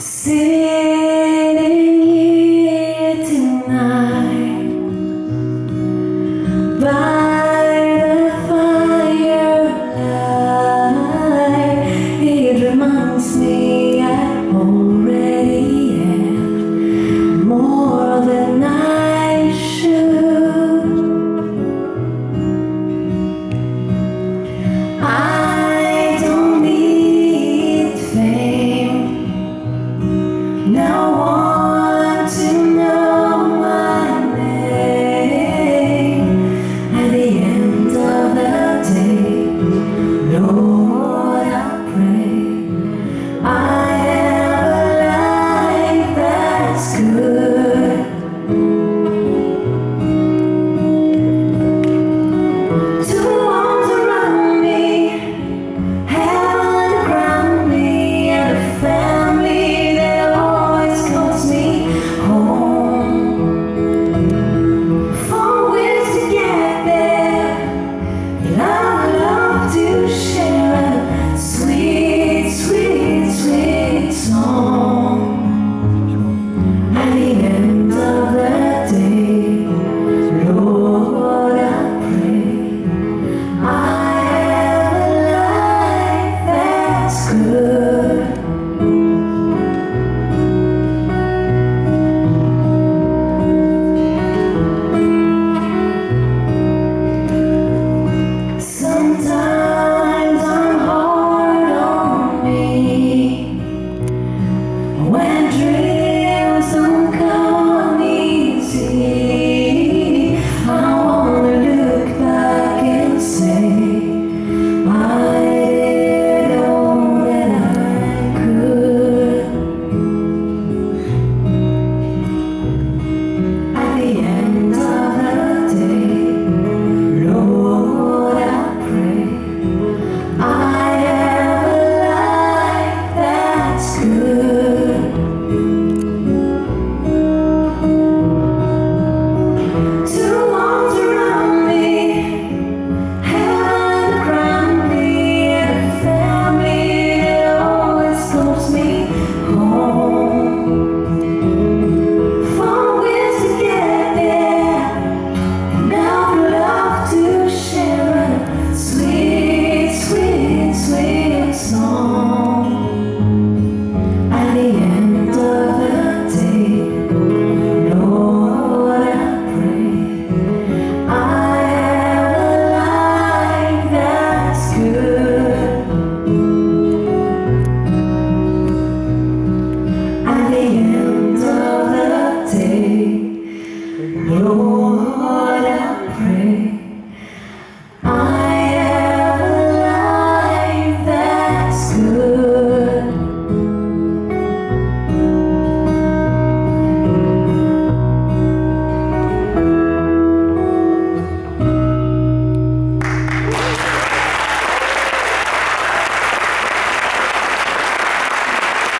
City dream. Lord.